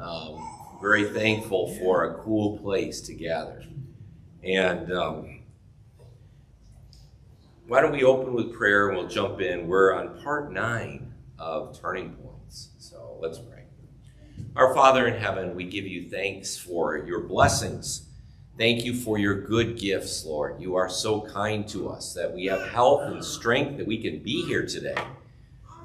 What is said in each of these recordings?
Um, very thankful for a cool place to gather. And um, why don't we open with prayer and we'll jump in? We're on part nine of Turning Points. So let's pray. Our Father in heaven, we give you thanks for your blessings. Thank you for your good gifts, Lord. You are so kind to us that we have health and strength that we can be here today.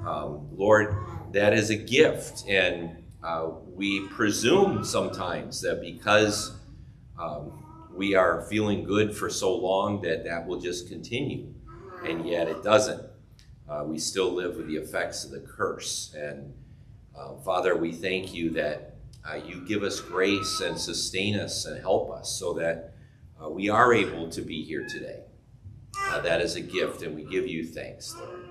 Um, Lord, that is a gift, and uh, we presume sometimes that because um, we are feeling good for so long that that will just continue and yet it doesn't. Uh, we still live with the effects of the curse. And uh, Father, we thank you that uh, you give us grace and sustain us and help us so that uh, we are able to be here today. That is a gift, and we give you thanks, Lord.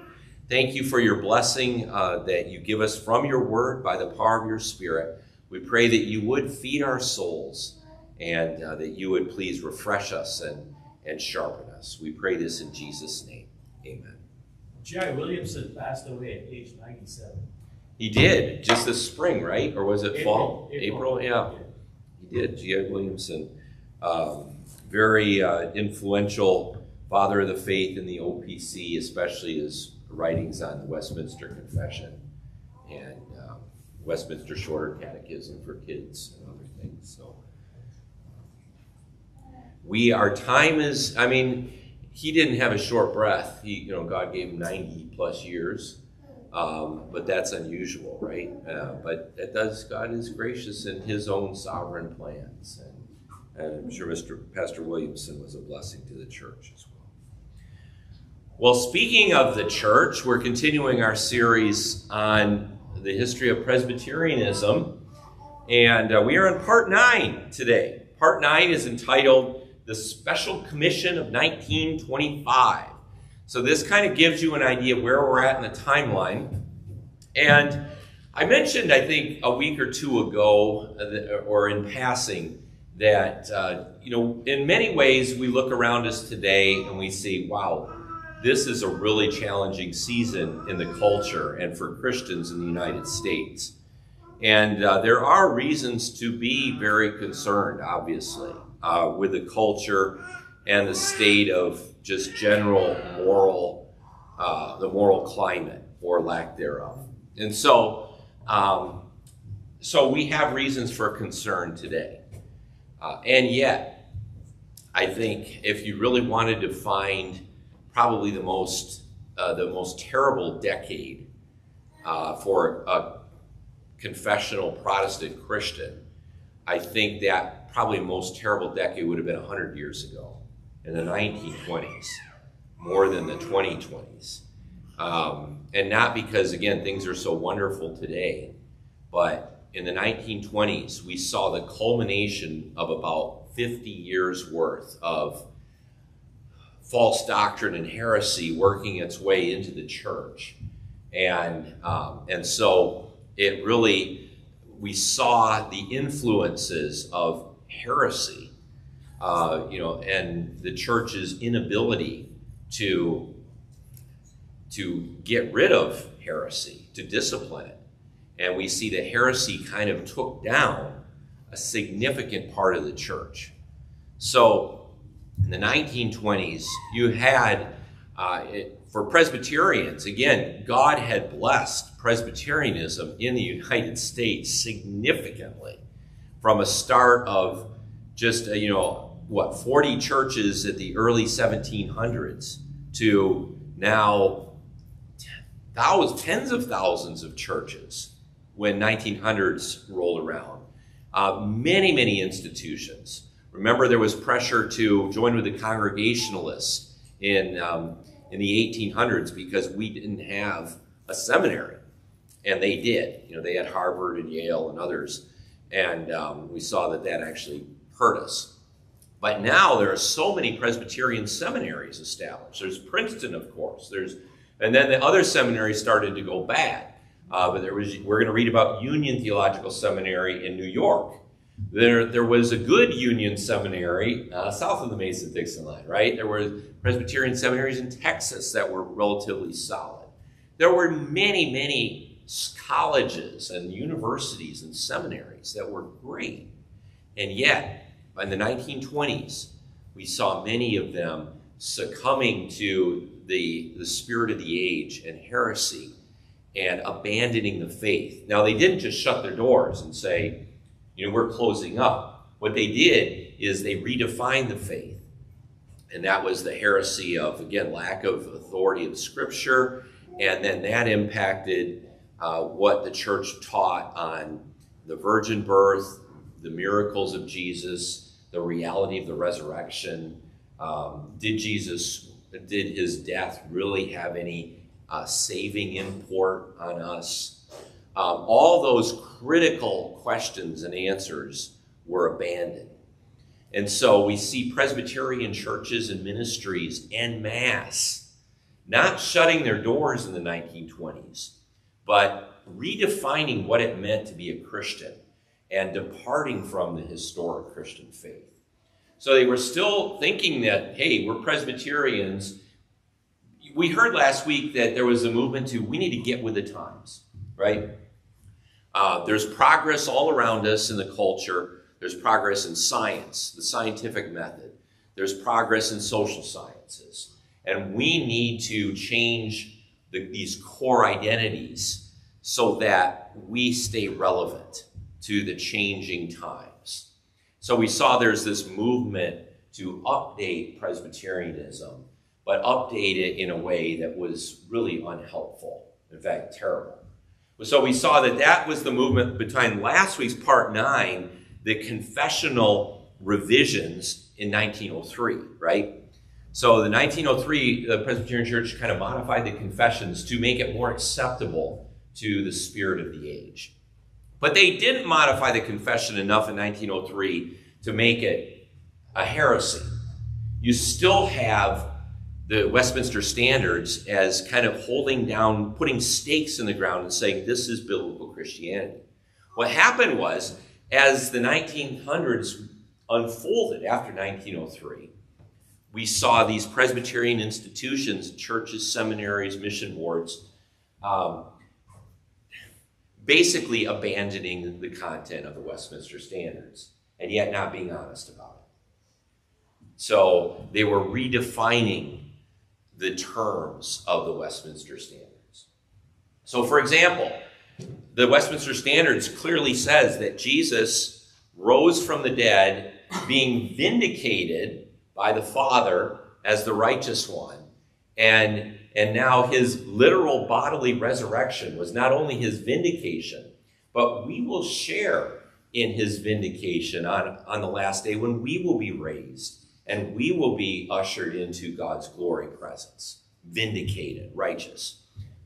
Thank you for your blessing uh, that you give us from your word by the power of your Spirit. We pray that you would feed our souls and that you would please refresh us and, and sharpen us. We pray this in Jesus' name. Amen. Jerry Williamson passed away at age 97. He did, just this spring, right? Or was it April, fall? April. yeah. He did, G.I. Williamson. Um, very uh, influential father of the faith in the OPC, especially his writings on the Westminster Confession and um, Westminster Shorter Catechism for kids and other things. So we, our time is, I mean, he didn't have a short breath. He, you know, God gave him 90 plus years. Um, but that's unusual, right? Uh, but that does, God is gracious in his own sovereign plans. And, and I'm sure Mr. Pastor Williamson was a blessing to the church as well. Well, speaking of the church, we're continuing our series on the history of Presbyterianism. And uh, we are in part nine today. Part nine is entitled the Special Commission of 1925. So this kind of gives you an idea where we're at in the timeline. And I mentioned, I think, a week or two ago, uh, or in passing, that, uh, you know, in many ways we look around us today and we see, wow, this is a really challenging season in the culture and for Christians in the United States. And uh, there are reasons to be very concerned, obviously uh, with the culture and the state of just general moral, uh, the moral climate or lack thereof. And so, um, so we have reasons for concern today. Uh, and yet, I think if you really wanted to find probably the most, uh, the most terrible decade uh, for a confessional Protestant Christian, I think that probably most terrible decade would have been 100 years ago in the 1920s, more than the 2020s. Um, and not because, again, things are so wonderful today, but in the 1920s, we saw the culmination of about 50 years worth of false doctrine and heresy working its way into the church. And, um, and so it really, we saw the influences of heresy, uh, you know, and the church's inability to to get rid of heresy, to discipline it. And we see that heresy kind of took down a significant part of the church. So in the 1920s, you had, uh, it, for Presbyterians, again, God had blessed Presbyterianism in the United States significantly from a start of just, uh, you know, what, 40 churches at the early 1700s to now thousands, tens of thousands of churches when 1900s rolled around. Uh, many, many institutions. Remember, there was pressure to join with the Congregationalists in, um, in the 1800s because we didn't have a seminary. And they did. You know, they had Harvard and Yale and others. And um, we saw that that actually hurt us. But now there are so many Presbyterian seminaries established. There's Princeton, of course. There's, and then the other seminaries started to go bad. Uh, but there was, we're going to read about Union Theological Seminary in New York. There, there was a good Union seminary uh, south of the Mason-Dixon line, right? There were Presbyterian seminaries in Texas that were relatively solid. There were many, many colleges and universities and seminaries that were great. And yet, in the 1920s, we saw many of them succumbing to the, the spirit of the age and heresy and abandoning the faith. Now, they didn't just shut their doors and say, you know, we're closing up. What they did is they redefined the faith. And that was the heresy of, again, lack of authority of Scripture. And then that impacted uh, what the church taught on the virgin birth, the miracles of Jesus, the reality of the resurrection. Um, did Jesus, did his death really have any uh, saving import on us. Um, all those critical questions and answers were abandoned. And so we see Presbyterian churches and ministries en masse not shutting their doors in the 1920s, but redefining what it meant to be a Christian and departing from the historic Christian faith. So they were still thinking that, hey, we're Presbyterians we heard last week that there was a movement to we need to get with the times, right? Uh, there's progress all around us in the culture. There's progress in science, the scientific method. There's progress in social sciences. And we need to change the, these core identities so that we stay relevant to the changing times. So we saw there's this movement to update Presbyterianism but update it in a way that was really unhelpful, in fact, terrible. So we saw that that was the movement behind last week's part nine, the confessional revisions in 1903, right? So the 1903, the Presbyterian Church kind of modified the confessions to make it more acceptable to the spirit of the age. But they didn't modify the confession enough in 1903 to make it a heresy. You still have the Westminster Standards as kind of holding down, putting stakes in the ground and saying this is biblical Christianity. What happened was, as the 1900s unfolded after 1903, we saw these Presbyterian institutions, churches, seminaries, mission boards, um, basically abandoning the content of the Westminster Standards and yet not being honest about it. So they were redefining the terms of the Westminster Standards. So, for example, the Westminster Standards clearly says that Jesus rose from the dead, being vindicated by the Father as the righteous one. And, and now his literal bodily resurrection was not only his vindication, but we will share in his vindication on, on the last day when we will be raised and we will be ushered into God's glory presence, vindicated, righteous.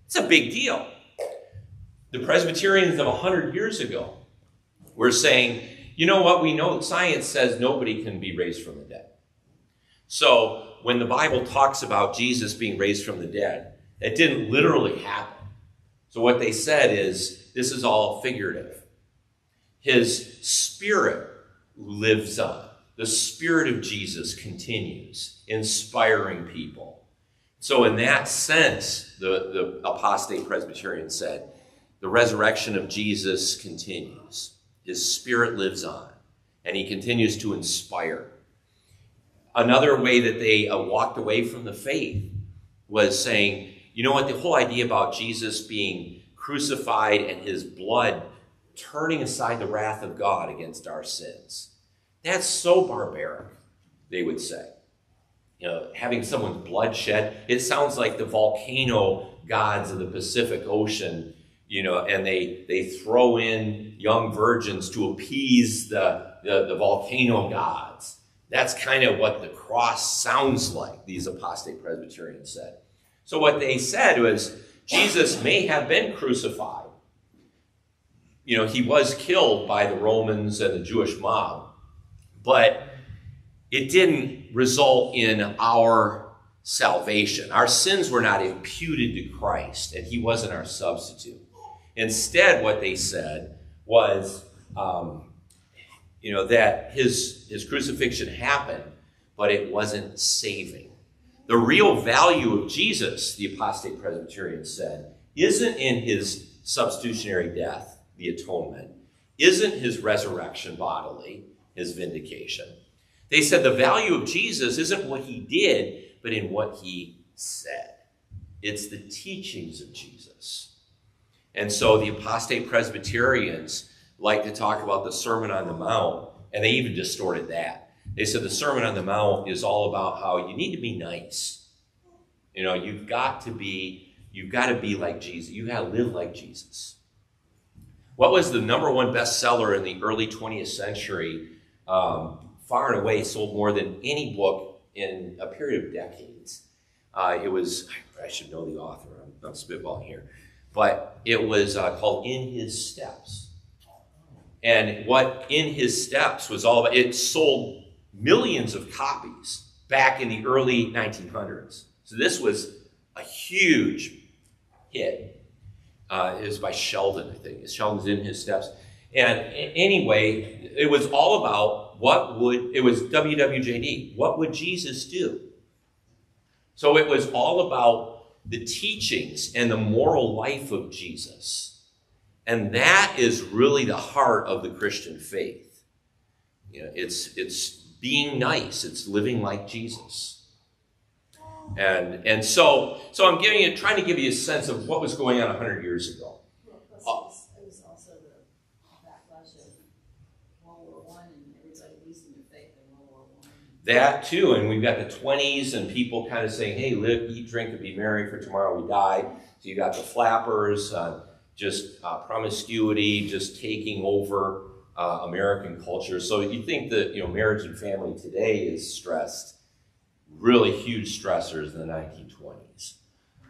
It's a big deal. The Presbyterians of 100 years ago were saying, you know what, we know science says nobody can be raised from the dead. So when the Bible talks about Jesus being raised from the dead, it didn't literally happen. So what they said is, this is all figurative. His spirit lives on the Spirit of Jesus continues, inspiring people. So, in that sense, the, the apostate Presbyterian said, the resurrection of Jesus continues. His Spirit lives on, and he continues to inspire. Another way that they uh, walked away from the faith was saying, you know what, the whole idea about Jesus being crucified and his blood turning aside the wrath of God against our sins that's so barbaric, they would say. You know, having someone's blood shed, it sounds like the volcano gods of the Pacific Ocean, you know, and they, they throw in young virgins to appease the, the, the volcano gods. That's kind of what the cross sounds like, these apostate Presbyterians said. So what they said was Jesus may have been crucified. You know, he was killed by the Romans and the Jewish mob but it didn't result in our salvation. Our sins were not imputed to Christ, and He wasn't our substitute. Instead, what they said was, um, you know, that his, his crucifixion happened, but it wasn't saving. The real value of Jesus, the apostate Presbyterian said, isn't in his substitutionary death, the atonement, isn't his resurrection bodily, his vindication. They said the value of Jesus isn't what he did, but in what he said. It's the teachings of Jesus. And so the apostate Presbyterians like to talk about the Sermon on the Mount, and they even distorted that. They said the Sermon on the Mount is all about how you need to be nice. You know, you've got to be, you've got to be like Jesus. You got to live like Jesus. What was the number one bestseller in the early 20th century? Um, far and away sold more than any book in a period of decades. Uh, it was, I should know the author, I'm, I'm spitballing here, but it was uh, called In His Steps. And what In His Steps was all about, it sold millions of copies back in the early 1900s. So this was a huge hit. Uh, it was by Sheldon, I think. Sheldon's in his steps. And anyway, it was all about what would, it was WWJD. What would Jesus do? So it was all about the teachings and the moral life of Jesus. And that is really the heart of the Christian faith. You know, it's, it's being nice, it's living like Jesus. And, and so, so I'm giving you, trying to give you a sense of what was going on 100 years ago. Well, plus it was, it was also the backlash of World War One and everybody losing their faith in World War One. That too, and we've got the 20s and people kind of saying, hey, live, eat, drink, and be merry, for tomorrow we die. So you got the flappers, uh, just uh, promiscuity, just taking over uh, American culture. So you think that you know marriage and family today is stressed, really huge stressors in the 1920s.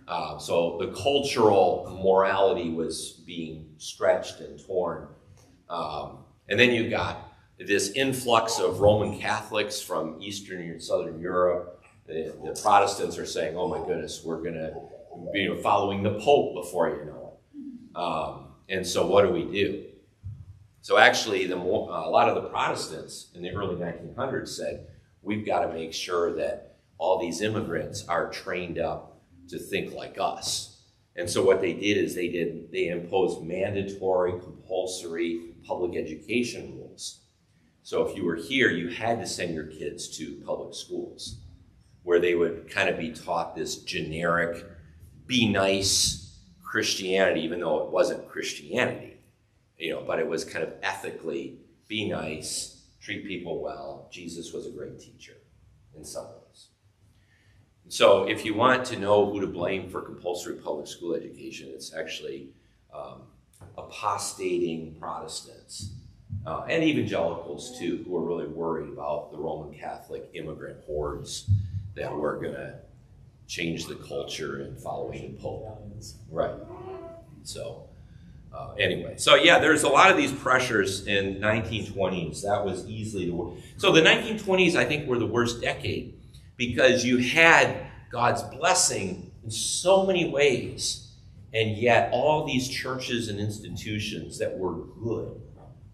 Uh, so the cultural morality was being stretched and torn. Um, and then you got this influx of Roman Catholics from Eastern and Southern Europe. The, the Protestants are saying, oh my goodness, we're going to be following the Pope before you know it. Um, and so what do we do? So actually, the more, a lot of the Protestants in the early 1900s said, we've got to make sure that all these immigrants are trained up to think like us. And so what they did is they did they imposed mandatory, compulsory public education rules. So if you were here, you had to send your kids to public schools where they would kind of be taught this generic, be nice Christianity, even though it wasn't Christianity, you know, but it was kind of ethically be nice, treat people well. Jesus was a great teacher in some ways. So if you want to know who to blame for compulsory public school education, it's actually um, apostating Protestants uh, and evangelicals too, who are really worried about the Roman Catholic immigrant hordes that were going to change the culture and following the Pope. Right. So uh, anyway, so yeah, there's a lot of these pressures in 1920s. That was easily the worst. So the 1920s, I think, were the worst decade because you had God's blessing in so many ways, and yet all these churches and institutions that were good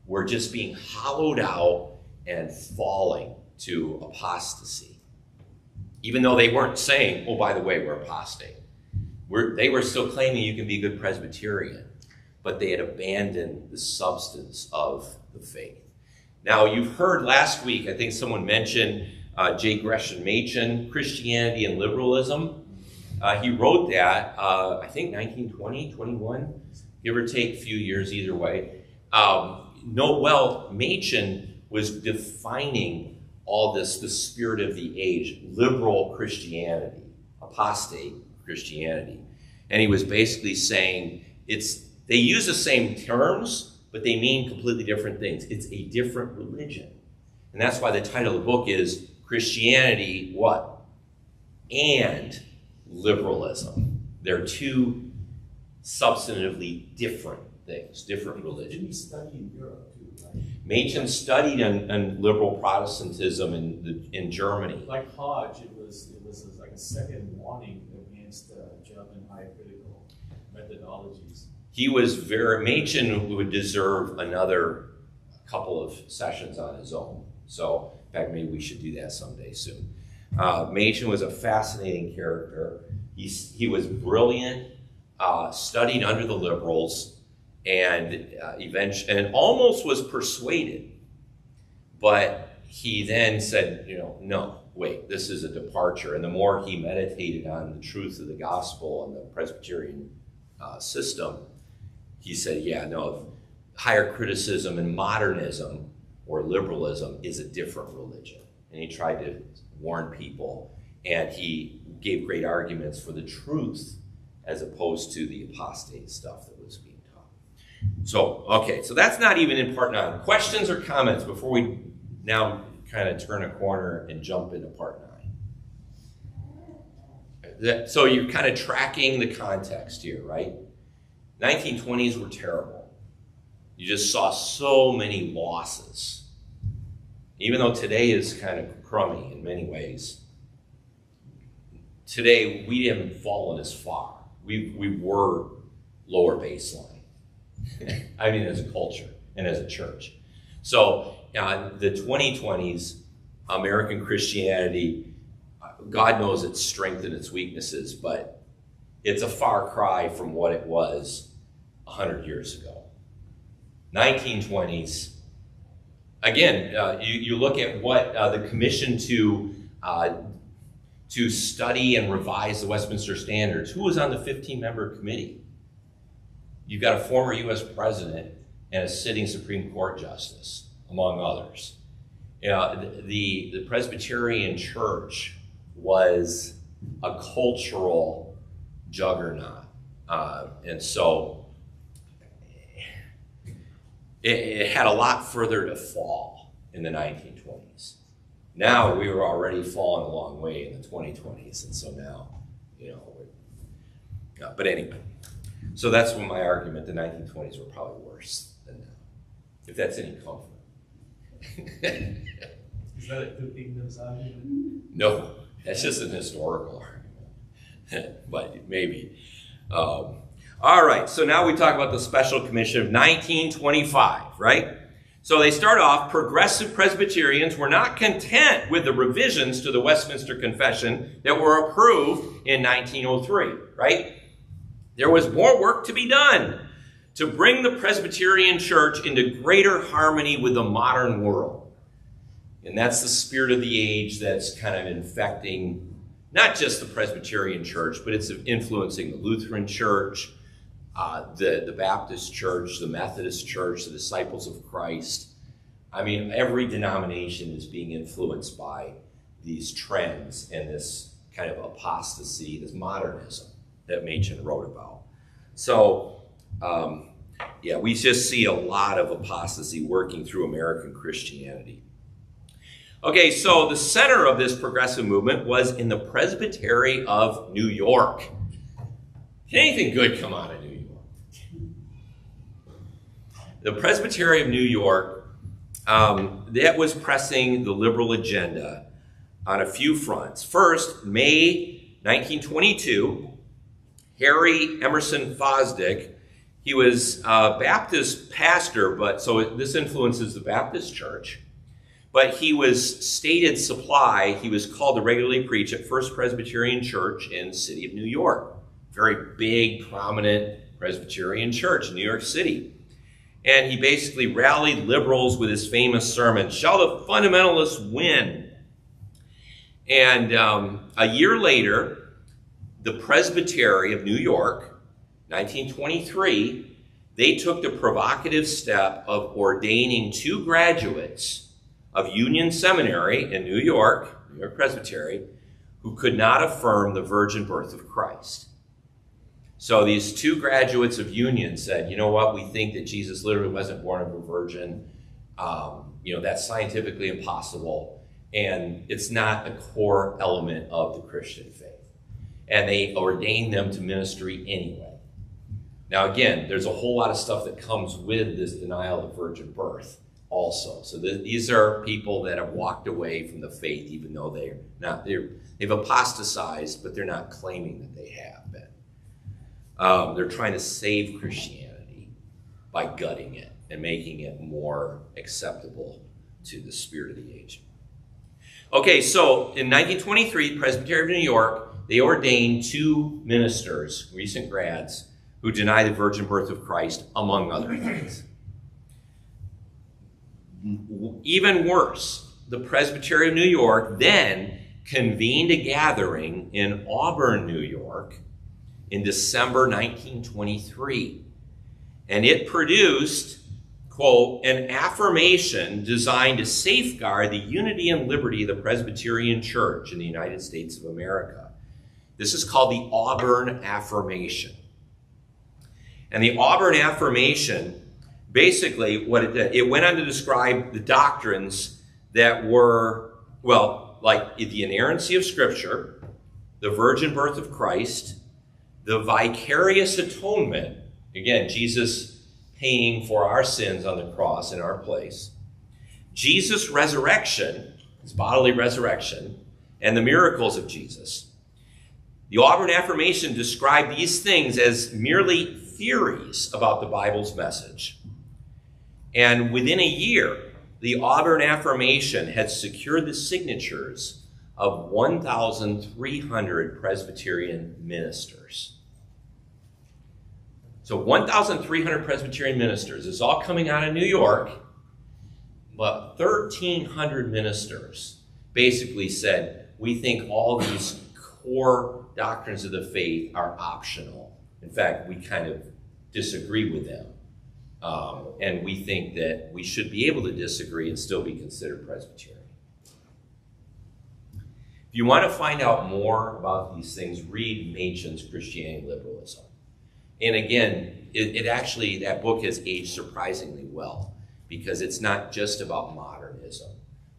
were just being hollowed out and falling to apostasy. Even though they weren't saying, oh, by the way, we're apostate. We're, they were still claiming you can be a good Presbyterian, but they had abandoned the substance of the faith. Now, you've heard last week, I think someone mentioned uh, J. Gresham Machen, Christianity and Liberalism. Uh, he wrote that, uh, I think 1920, 21, give or take a few years either way. Um, no, well, Machen was defining all this, the spirit of the age, liberal Christianity, apostate Christianity. And he was basically saying it's they use the same terms, but they mean completely different things. It's a different religion. And that's why the title of the book is Christianity, what? And liberalism. They're two substantively different things, different religions. He studied in Europe too, right? Machen studied in, in liberal Protestantism in, the, in Germany. Like Hodge, it was, it was like a second warning against uh, German high critical methodologies. He was very, Machen would deserve another couple of sessions on his own. So, in fact, maybe we should do that someday soon. Uh, Machen was a fascinating character. He's, he was brilliant. uh, studied under the liberals, and uh, eventually, and almost was persuaded. But he then said, you know, no, wait, this is a departure. And the more he meditated on the truth of the gospel and the Presbyterian uh, system, he said, yeah, no, higher criticism and modernism or liberalism is a different religion. And he tried to warn people, and he gave great arguments for the truth as opposed to the apostate stuff that was being taught. So, okay, so that's not even in part nine. Questions or comments before we now kind of turn a corner and jump into part nine? So you're kind of tracking the context here, right? 1920s were terrible. You just saw so many losses. Even though today is kind of crummy in many ways, today we haven't fallen as far. We, we were lower baseline. I mean, as a culture and as a church. So, uh, the 2020s, American Christianity, God knows its strength and its weaknesses, but it's a far cry from what it was 100 years ago. 1920s, again, uh, you, you look at what uh, the commission to uh, to study and revise the Westminster Standards. Who was on the 15 member committee? You've got a former U.S. president and a sitting Supreme Court justice, among others. Know, the, the Presbyterian Church was a cultural juggernaut. Uh, and so it, it had a lot further to fall in the 1920s. Now we were already falling a long way in the 2020s, and so now, you know, uh, but anyway. So that's what my argument. The 1920s were probably worse than now, if that's any comfort. Is that a good argument? No, that's just an historical argument, but maybe. Um, all right, so now we talk about the Special Commission of 1925, right? So they start off, progressive Presbyterians were not content with the revisions to the Westminster Confession that were approved in 1903, right? There was more work to be done to bring the Presbyterian Church into greater harmony with the modern world. And that's the spirit of the age that's kind of infecting not just the Presbyterian Church, but it's influencing the Lutheran Church, uh, the, the Baptist Church, the Methodist Church, the Disciples of Christ. I mean, every denomination is being influenced by these trends and this kind of apostasy, this modernism that Machen wrote about. So, um, yeah, we just see a lot of apostasy working through American Christianity. Okay, so the center of this progressive movement was in the Presbytery of New York. Can anything good come out of New York? The Presbytery of New York, um, that was pressing the liberal agenda on a few fronts. First, May 1922, Harry Emerson Fosdick. He was a Baptist pastor, but so this influences the Baptist church. But he was stated supply. He was called to regularly preach at First Presbyterian Church in city of New York. Very big, prominent Presbyterian church in New York City. And he basically rallied liberals with his famous sermon, Shall the Fundamentalists Win? And um, a year later, the Presbytery of New York, 1923, they took the provocative step of ordaining two graduates of Union Seminary in New York, New York Presbytery, who could not affirm the virgin birth of Christ. So these two graduates of Union said, you know what, we think that Jesus literally wasn't born of a virgin. Um, you know, that's scientifically impossible. And it's not a core element of the Christian faith and they ordained them to ministry anyway. Now, again, there's a whole lot of stuff that comes with this denial of virgin birth also. So th- these are people that have walked away from the faith, even though they're not, they're, they've apostatized, but they're not claiming that they have been. Um, they're trying to save Christianity by gutting it and making it more acceptable to the spirit of the age. Okay, so in 1923, Presbytery of New York they ordained two ministers, recent grads, who deny the virgin birth of Christ, among other things. Even worse, the Presbytery of New York then convened a gathering in Auburn, New York in December 1923. And it produced, quote, an affirmation designed to safeguard the unity and liberty of the Presbyterian Church in the United States of America. This is called the Auburn Affirmation. And the Auburn Affirmation, basically, what it it went on to describe the doctrines that were, well, like the inerrancy of Scripture, the virgin birth of Christ, the vicarious atonement, again, Jesus paying for our sins on the cross in our place, Jesus' resurrection, his bodily resurrection, and the miracles of Jesus. The Auburn Affirmation described these things as merely theories about the Bible's message. And within a year, the Auburn Affirmation had secured the signatures of 1,300 Presbyterian ministers. So 1,300 Presbyterian ministers. It's all coming out of New York, but 1,300 ministers basically said, we think all these core doctrines of the faith are optional. In fact, we kind of disagree with them. Um, and we think that we should be able to disagree and still be considered Presbyterian. If you want to find out more about these things, read Machen's Christianity Liberalism. And again, it, it actually, that book has aged surprisingly well because it's not just about modernism,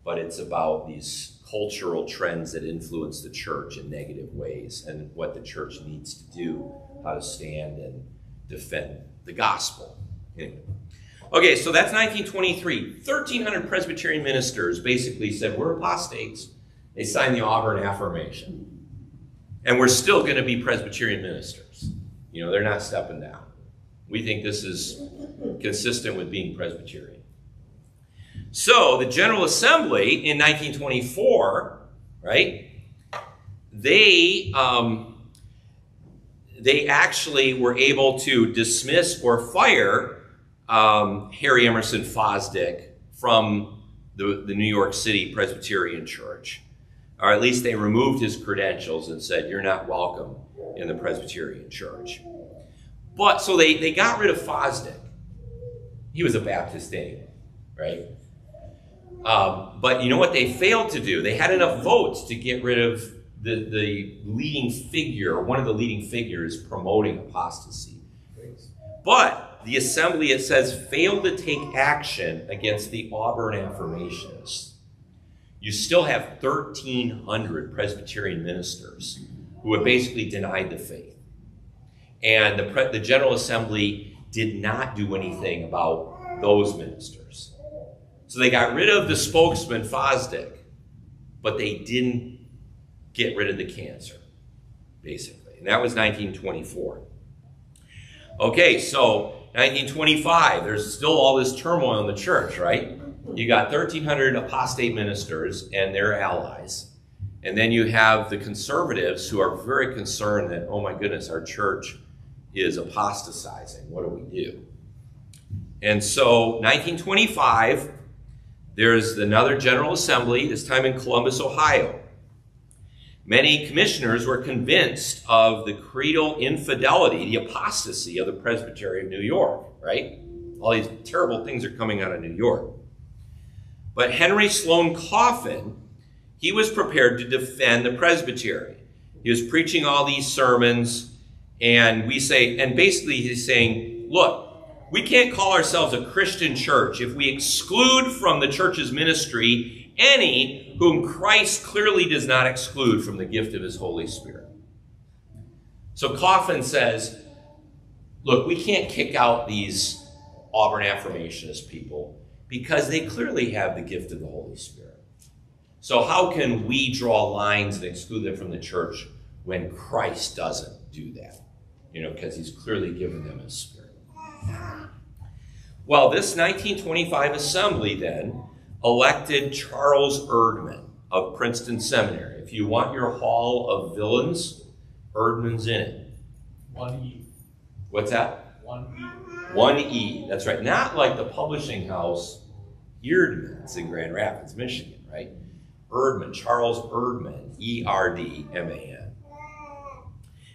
but it's about these cultural trends that influence the church in negative ways and what the church needs to do, how to stand and defend the gospel. Anyway. Okay, so that's 1923. 1,300 Presbyterian ministers basically said, We're apostates. They signed the Auburn Affirmation. And we're still going to be Presbyterian ministers. You know, they're not stepping down. We think this is consistent with being Presbyterian. So the General Assembly in 1924, right, they, um, they actually were able to dismiss or fire um, Harry Emerson Fosdick from the, the New York City Presbyterian Church. Or at least they removed his credentials and said, You're not welcome in the Presbyterian Church. But so they, they got rid of Fosdick. He was a Baptist anyway, right? Um, but you know what they failed to do? They had enough votes to get rid of the, the leading figure, one of the leading figures promoting apostasy. But the assembly, it says, failed to take action against the Auburn affirmationists. You still have 1,300 Presbyterian ministers who have basically denied the faith. And the, the General Assembly did not do anything about those ministers. So they got rid of the spokesman, Fosdick, but they didn't get rid of the cancer, basically. And that was 1924. Okay, so 1925, there's still all this turmoil in the church, right? You got 1,300 apostate ministers and their allies. And then you have the conservatives who are very concerned that, oh my goodness, our church is apostatizing. What do we do? And so, 1925, there's another General Assembly, this time in Columbus, Ohio. Many commissioners were convinced of the creedal infidelity, the apostasy of the Presbytery of New York, right? All these terrible things are coming out of New York. But Henry Sloane Coffin, he was prepared to defend the presbytery. He was preaching all these sermons, and we say, and basically he's saying, look, we can't call ourselves a Christian church if we exclude from the church's ministry any whom Christ clearly does not exclude from the gift of his Holy Spirit. So Coffin says, look, we can't kick out these Auburn affirmationist people because they clearly have the gift of the Holy Spirit. So how can we draw lines and exclude them from the church when Christ doesn't do that? You know, because he's clearly given them his. Well, this 1925 assembly then elected Charles Erdman of Princeton Seminary. If you want your hall of villains, Erdman's in it. Do you, What's that? One E. 1E. That's right. Not like the publishing house Eerdmans in Grand Rapids, Michigan, right? Erdman, Charles Erdman, E R D M A N.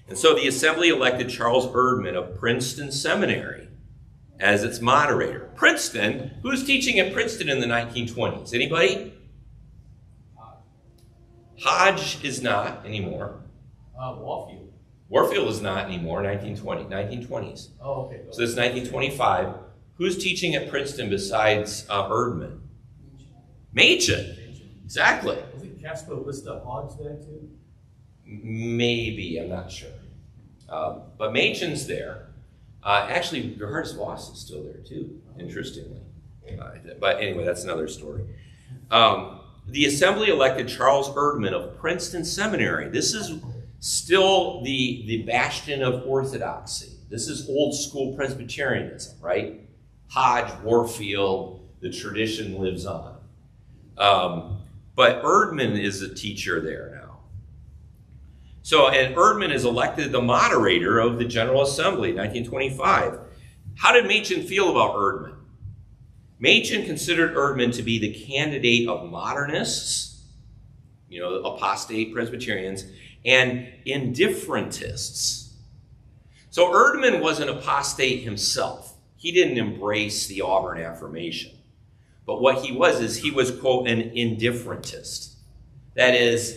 And so the assembly elected Charles Erdman of Princeton Seminary as its moderator. Princeton, who's teaching at Princeton in the 1920s? Anybody? Hodge is not anymore. Uh, Wallfield. Warfield is not anymore, 1920, 1920s. Oh, okay. So this is 1925. Who's teaching at Princeton besides uh, Erdman? Machen. Exactly. Think Caspar Wistar Hodge there too. Maybe, I'm not sure. Um, but Machen's there. Uh, actually, Geerhardus Vos is still there too, interestingly. Uh, but anyway, that's another story. Um, the assembly elected Charles Erdman of Princeton Seminary. This is still the, the bastion of orthodoxy. This is old school Presbyterianism, right? Hodge, Warfield, the tradition lives on. Um, but Erdman is a teacher there. So, and Erdman is elected the moderator of the General Assembly, in 1925. How did Machen feel about Erdman? Machen considered Erdman to be the candidate of modernists, you know, apostate Presbyterians, and indifferentists. So Erdman was an apostate himself. He didn't embrace the Auburn affirmation. But what he was is he was, quote, an indifferentist. That is,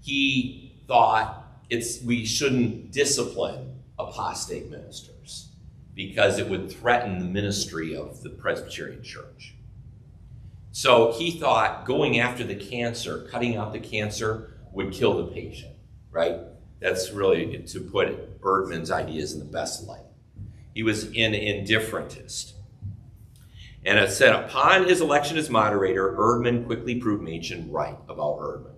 he thought it's we shouldn't discipline apostate ministers because it would threaten the ministry of the Presbyterian church. So he thought going after the cancer, cutting out the cancer, would kill the patient, right? That's really to put Erdman's ideas in the best light. He was an indifferentist. And it said, upon his election as moderator, Erdman quickly proved Machen right about Erdman.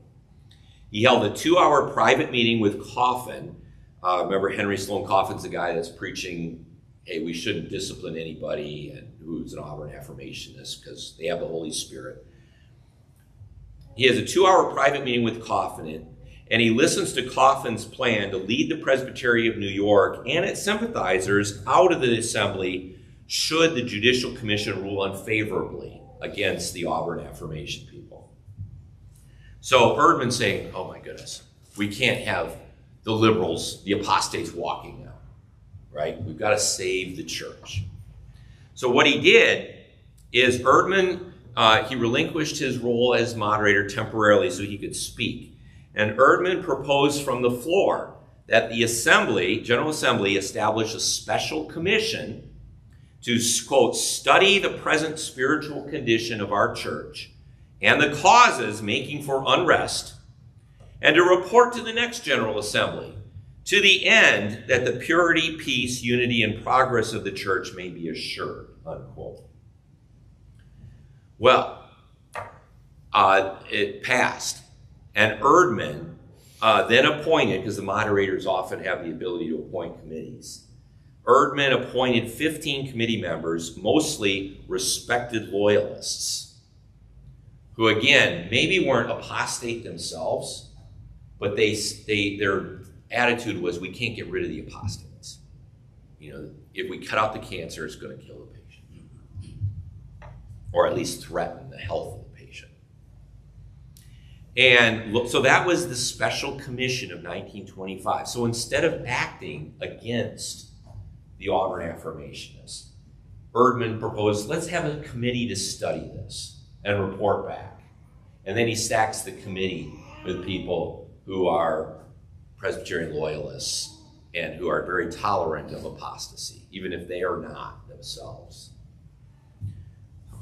He held a two hour private meeting with Coffin. Uh, remember, Henry Sloane Coffin's the guy that's preaching, hey, we shouldn't discipline anybody, and who's an Auburn affirmationist because they have the Holy Spirit. He has a two hour private meeting with Coffin, and he listens to Coffin's plan to lead the Presbytery of New York and its sympathizers out of the assembly should the Judicial Commission rule unfavorably against the Auburn affirmation people. So Erdman saying, oh my goodness, we can't have the liberals, the apostates walking now, right? We've got to save the church. So what he did is Erdman, uh, he relinquished his role as moderator temporarily so he could speak. And Erdman proposed from the floor that the assembly, General Assembly, establish a special commission to, quote, study the present spiritual condition of our church and the causes making for unrest, and to report to the next General Assembly to the end that the purity, peace, unity, and progress of the church may be assured, unquote. Well, uh, it passed, and Erdman uh, then appointed, because the moderators often have the ability to appoint committees, Erdman appointed 15 committee members, mostly respected loyalists, who again maybe weren't apostate themselves, but they, they their attitude was we can't get rid of the apostates. You know, if we cut out the cancer, it's going to kill the patient, or at least threaten the health of the patient. And look, so that was the special commission of 1925. So instead of acting against the Auburn affirmationists. Erdman proposed, let's have a committee to study this and report back. And then he stacks the committee with people who are Presbyterian loyalists and who are very tolerant of apostasy, even if they are not themselves.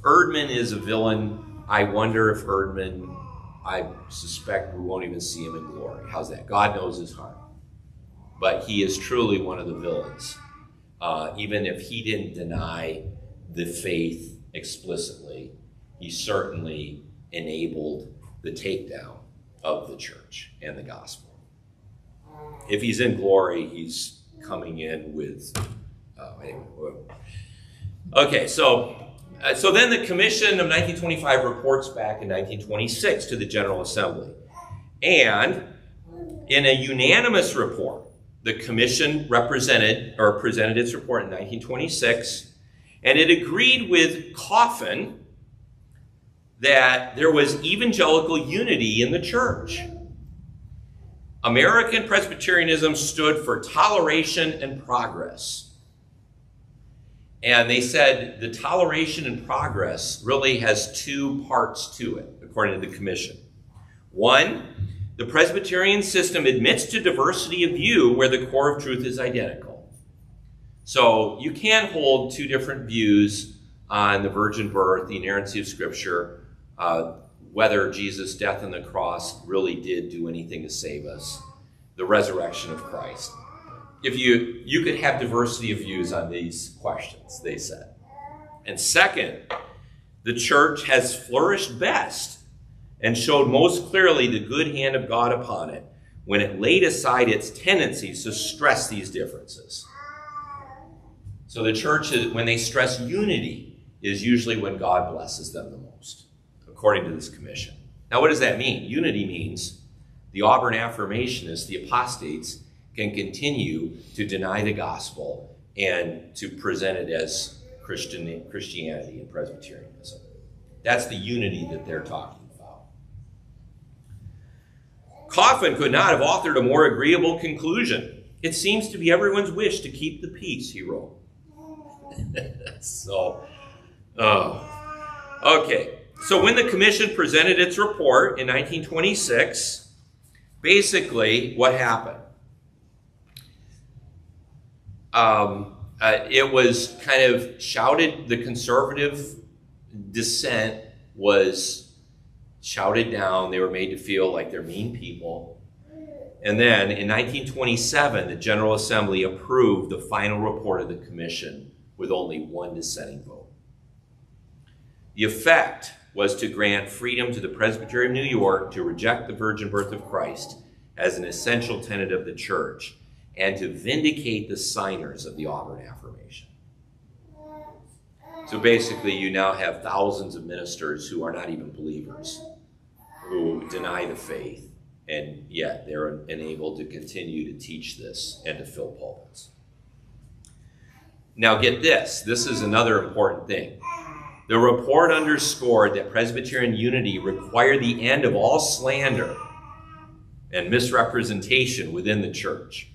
Erdman is a villain. I wonder if Erdman, I suspect we won't even see him in glory. How's that? God knows his heart. But he is truly one of the villains uh, even if he didn't deny the faith explicitly, he certainly enabled the takedown of the church and the gospel. If he's in glory, he's coming in with. Uh, anyway, okay, so uh, so then the commission of 1925 reports back in 1926 to the General Assembly, and in a unanimous report, the commission represented or presented its report in 1926, and it agreed with Coffin that there was evangelical unity in the church. American Presbyterianism stood for toleration and progress. And they said the toleration and progress really has two parts to it, according to the commission. One, the Presbyterian system admits to diversity of view where the core of truth is identical. So you can hold two different views on the virgin birth, the inerrancy of Scripture, uh, whether Jesus' death on the cross really did do anything to save us, the resurrection of Christ. If you you could have diversity of views on these questions, they said. And second, the church has flourished best and showed most clearly the good hand of God upon it when it laid aside its tendencies to stress these differences. So the church, when they stress unity, is usually when God blesses them the most according to this commission. Now, what does that mean? Unity means the Auburn affirmationists, the apostates, can continue to deny the gospel and to present it as Christian, Christianity and Presbyterianism. That's the unity that they're talking about. Coffin could not have authored a more agreeable conclusion. It seems to be everyone's wish to keep the peace, he wrote. so, oh, okay. So when the commission presented its report in 1926, basically what happened? Um, uh, it was kind of shouted, the conservative dissent was shouted down. They were made to feel like they're mean people. And then in 1927, the General Assembly approved the final report of the commission with only one dissenting vote. The effect was to grant freedom to the Presbytery of New York to reject the virgin birth of Christ as an essential tenet of the church and to vindicate the signers of the Auburn Affirmation. So basically, you now have thousands of ministers who are not even believers, who deny the faith, and yet they're enabled to continue to teach this and to fill pulpits. Now, get this this is another important thing. The report underscored that Presbyterian unity required the end of all slander and misrepresentation within the church.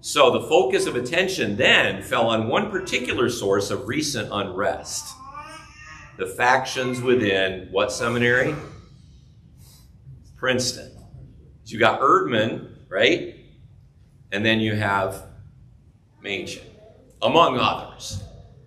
So the focus of attention then fell on one particular source of recent unrest the factions within what seminary? Princeton. So you got Erdman, right? And then you have Machen, among others.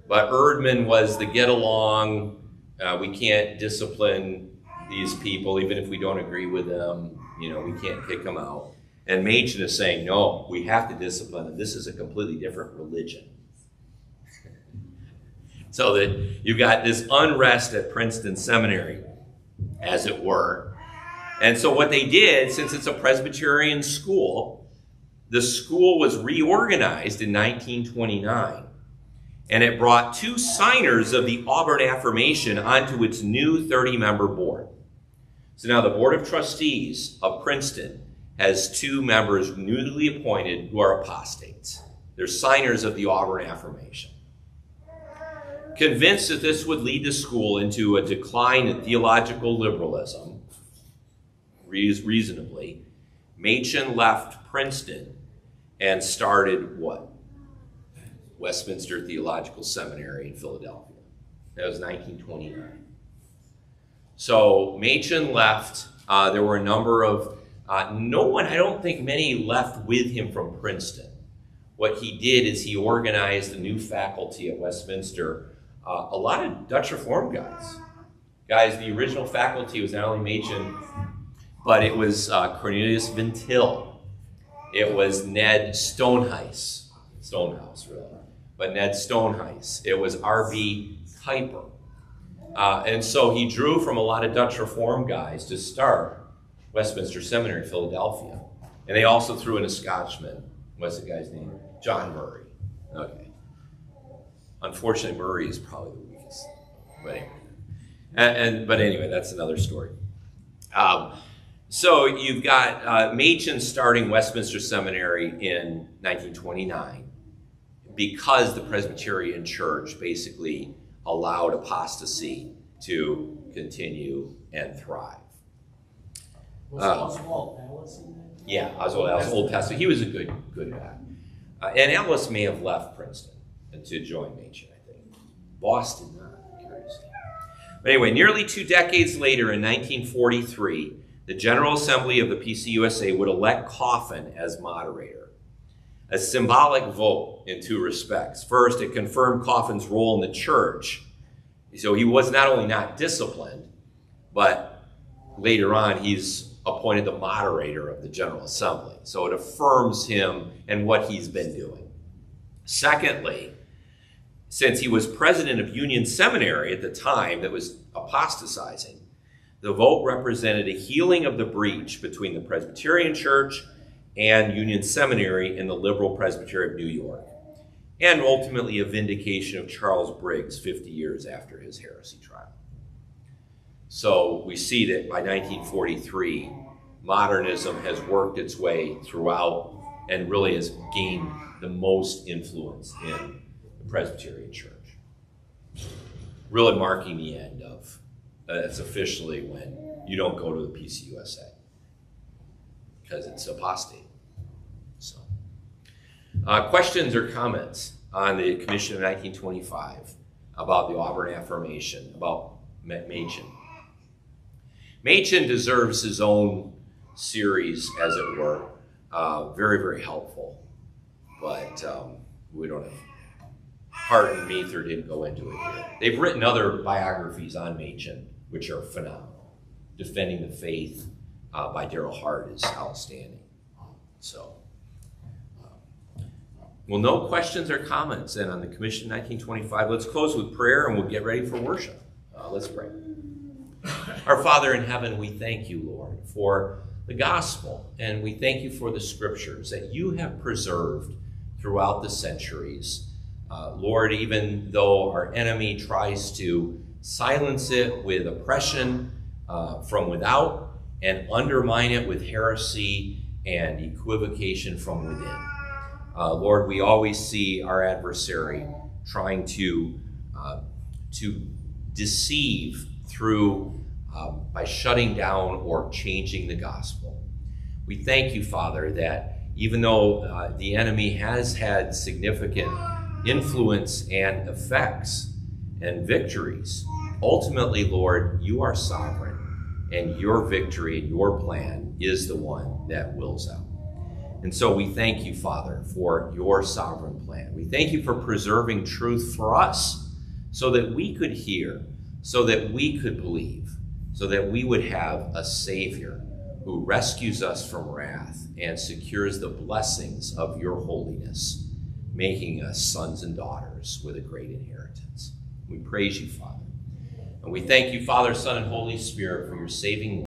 But Erdman was the get along. Uh, we can't discipline these people, even if we don't agree with them. You know, we can't kick them out. And Machen is saying, no, we have to discipline them. This is a completely different religion. so that you've got this unrest at Princeton Seminary, as it were. And so what they did, since it's a Presbyterian school, the school was reorganized in 1929 and it brought two signers of the Auburn Affirmation onto its new 30 member board. So now the Board of Trustees of Princeton has two members newly appointed who are apostates. They're signers of the Auburn Affirmation. Convinced that this would lead the school into a decline in theological liberalism, reasonably, Machen left Princeton and started what? Westminster Theological Seminary in Philadelphia. That was 1929. So Machen left. Uh, there were a number of, uh, no one, I don't think many left with him from Princeton. What he did is he organized a new faculty at Westminster, uh, a lot of Dutch Reform guys. Guys, the original faculty was not only Machen, but it was uh, Cornelius Van Til. It was Ned Stonehouse. Stonehouse, really but Ned Stonehuis. It was R.B. Kuyper. Uh, and so he drew from a lot of Dutch Reform guys to start Westminster Seminary in Philadelphia. And they also threw in a Scotchman. What's the guy's name? John Murray. Okay. Unfortunately, Murray is probably the weakest. But anyway, and, and but anyway, that's another story. Um, So you've got uh, Machen starting Westminster Seminary in 1929 because the Presbyterian Church basically allowed apostasy to continue and thrive. Was Uh, Oswald Allis in that? Yeah, Oswald Allis, Old Testament. He was a good, good guy. Uh, and Allis may have left Princeton to join Machen, I think. Boston, not curiously. But anyway, nearly two decades later, in 1943, the General Assembly of the PCUSA would elect Coffin as moderator. A symbolic vote in two respects. First, it confirmed Coffin's role in the church. So he was not only not disciplined, but later on he's appointed the moderator of the General Assembly. So it affirms him and what he's been doing. Secondly, since he was president of Union Seminary at the time that was apostatizing, the vote represented a healing of the breach between the Presbyterian Church and Union Seminary in the liberal Presbytery of New York, and ultimately a vindication of Charles Briggs 50 years after his heresy trial. So we see that by 1943, modernism has worked its way throughout and really has gained the most influence in the Presbyterian Church. Really marking the end of, uh, it's officially when you don't go to the PCUSA because it's apostate. So, uh, questions or comments on the Commission of 1925 about the Auburn Affirmation, about Ma- Machen? Machen deserves his own series, as it were. Uh, very, very helpful. But um, we don't have. Hart and Muether didn't go into it here. They've written other biographies on Machen, which are phenomenal. Defending the Faith uh, by Darryl Hart is outstanding. So, um, well, no questions or comments then on the Commission 1925. Let's close with prayer and we'll get ready for worship. Uh, let's pray. Our Father in heaven, we thank you, Lord, for the gospel, and we thank you for the scriptures that you have preserved throughout the centuries. Uh, Lord, even though our enemy tries to silence it with oppression uh, from without and undermine it with heresy and equivocation from within. Uh, Lord, we always see our adversary trying to, uh, to deceive through um, by shutting down or changing the gospel. We thank you, Father, that even though uh, the enemy has had significant influence and effects and victories, ultimately, Lord, you are sovereign, and your victory and your plan is the one that wills out. And so we thank you, Father, for your sovereign plan. We thank you for preserving truth for us so that we could hear, so that we could believe, so that we would have a Savior who rescues us from wrath and secures the blessings of your holiness, making us sons and daughters with a great inheritance. We praise you, Father. And we thank you, Father, Son, and Holy Spirit, for your saving